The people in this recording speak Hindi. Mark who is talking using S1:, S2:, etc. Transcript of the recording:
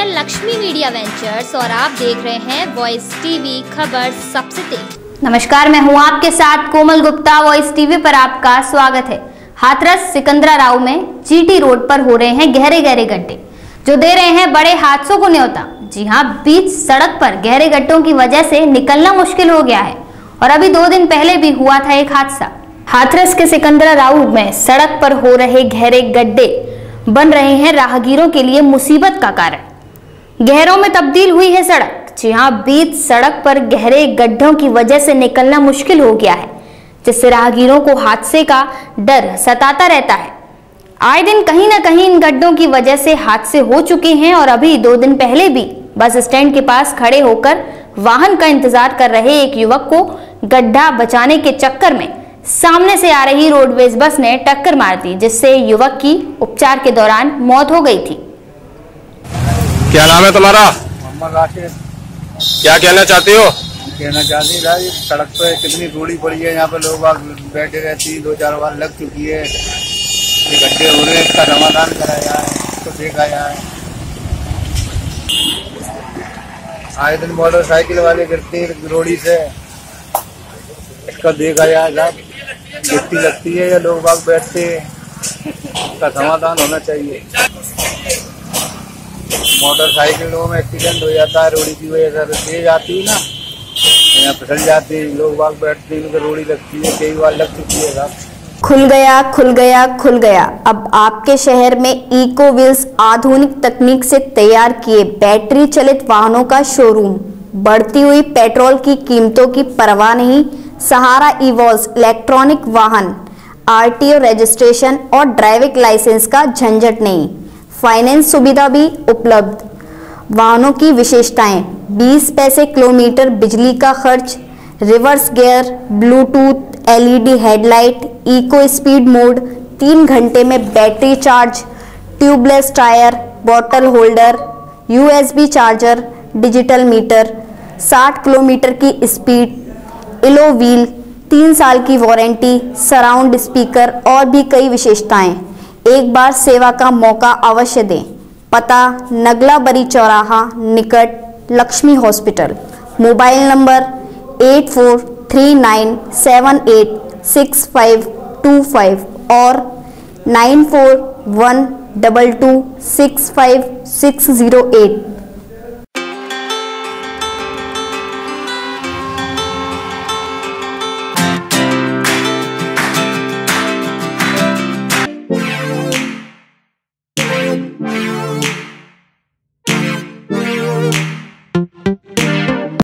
S1: हैं लक्ष्मी मीडिया वेंचर्स और आप देख रहे हैं वॉइस टीवी खबर सबसे तेज। नमस्कार, मैं हूँ आपके साथ कोमल गुप्ता वॉइस टीवी पर आपका स्वागत है। हाथरस सिकंदरा राव में जीटी रोड पर हो रहे हैं गहरे गहरे गड्ढे। जो दे रहे हैं बड़े हादसों को न्योता। जी हाँ बीच सड़क पर गहरे गड्ढों की वजह से निकलना मुश्किल हो गया है और अभी दो दिन पहले भी हुआ था एक हादसा। हाथरस के सिकंदरा राव में सड़क पर हो रहे गहरे गड्ढे बन रहे हैं राहगीरों के लिए मुसीबत का कारण। गहरों में तब्दील हुई है सड़क। जी हाँ बीच सड़क पर गहरे गड्ढों की वजह से निकलना मुश्किल हो गया है, जिससे राहगीरों को हादसे का डर सताता रहता है। आए दिन कहीं ना कहीं इन गड्ढों की वजह से हादसे हो चुके हैं और अभी दो दिन पहले भी बस स्टैंड के पास खड़े होकर वाहन का इंतज़ार कर रहे एक युवक को गड्ढा बचाने के चक्कर में सामने से आ रही रोडवेज़ बस ने टक्कर मार दी, जिससे युवक की उपचार के दौरान मौत हो गई थी।
S2: क्या नाम है तुम्हारा?
S3: मोहम्मद राशिद
S2: क्या कहना चाहते हो?
S3: कहना चाहते है भाई सड़क पे कितनी दूरी पड़ी है यहाँ पे लोग बाग बैठे रहती दो चार बार लग चुकी है। ये गड्ढे हो रहे हैं इसका समाधान कराया जाए इसको देखा जाए आए दिन मोटरसाइकिल वाले गिरते हैं रोड़ी से इसका देखा जाए साहब गिट्टी लगती है या लोग बाग बैठते हैं इसका समाधान होना चाहिए। मोटरसाइकिलों में एक्सीडेंट हो जाता है, रोड़ी की वजह से तेज आती है ना यहाँ फिसल जाती है, लोग बाग बैठते हैं, उनको रोड़ी लगती है, कई बार लग चुकी है साहब
S4: खुल गया खुल गया खुल गया। अब आपके शहर में इको व्हील्स आधुनिक तकनीक से तैयार किए बैटरी चलित वाहनों का शोरूम बढ़ती हुई पेट्रोल की कीमतों की परवाह नहीं, सहारा इवॉल्स इलेक्ट्रॉनिक वाहन। आरटीओ रजिस्ट्रेशन और ड्राइविंग लाइसेंस का झंझट नहीं। फाइनेंस सुविधा भी उपलब्ध। वाहनों की विशेषताएँ 20 पैसे किलोमीटर बिजली का खर्च, reverse gear, Bluetooth, LED headlight, eco speed mode, तीन घंटे में battery charge, tubeless tyre, bottle holder, USB charger, digital meter 60 kilometre की स्पीड, इलो व्हील, तीन साल की वारंटी, सराउंड स्पीकर और भी कई विशेषताएँ। एक बार सेवा का मौका अवश्य दें। पता नगला बरी चौराहा, निकट, Lakshmi hospital. Mobile number eight four three nine seven eight six five two five और nine four one double two six five six zero eight.